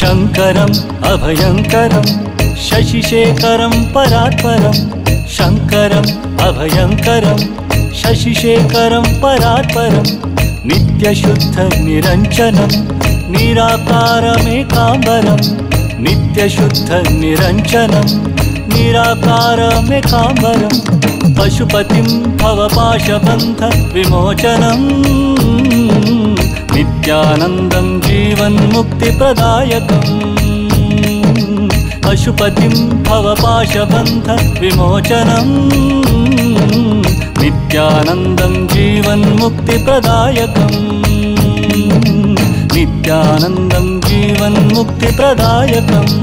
शङ्करम् अभयङ्करं शशिशेखरं परात्परं शङ्करम् अभयङ्करं शशिशेखरं परात्परं नित्यशुद्धनिरञ्जनं निराकारमेकाम्बरं नित्यशुद्धनिरञ्जनं निराकारमेकाम्बरं पशुपतिं भवपाशबन्धविमोचनम् नित्यानन्दं जीवन्मुक्तिप्रदायकम् पशुपतिं भवपाशबन्धविमोचनम् नित्यानन्दं जीवन्मुक्तिप्रदायकम्। नित्यानन्दं जीवन्मुक्तिप्रदायकम्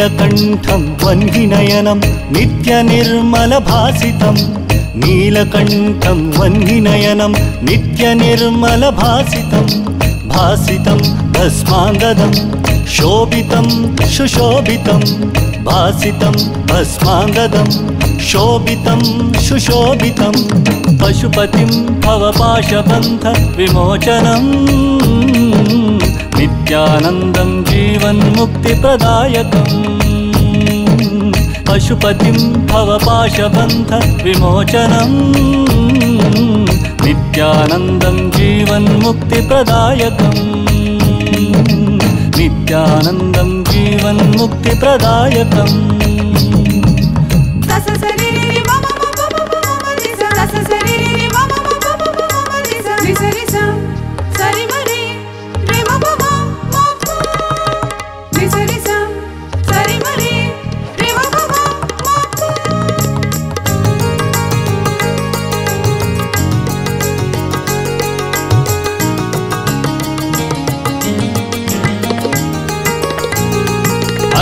नीलकण्ठं वह्निनयनं नित्यनिर्मलभासितं। नीलकण्ठं वह्निनयनं नित्यनिर्मलभासितं। भासितं भस्माङ्गदं शोभितं सुशोभितं। भासितं भस्माङ्गदं शोभितं सुशोभितं। पशुपतिं भवपाशबन्धविमोचनम् नित्यानन्दं पशुपतिं भवपाशबन्धविमोचनम् नित्यानन्दं जीवन्मुक्तिप्रदायकम्। नित्यानन्दं जीवन्मुक्तिप्रदायकम्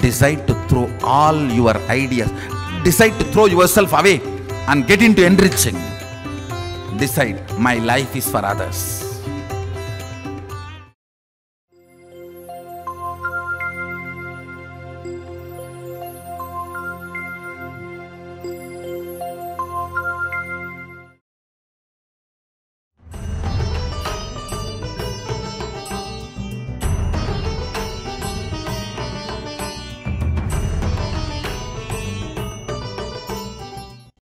decide to throw all your ideas, decide to throw yourself away and get into enriching. Decide, my life is for others.